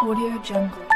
Audio Jungle.